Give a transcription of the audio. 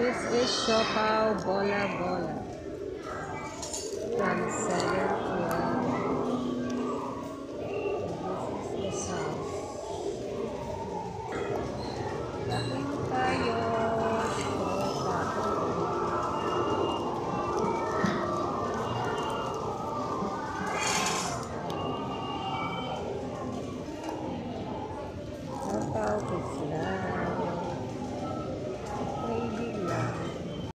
This is Chopal. Bola Bola. From Seven This is the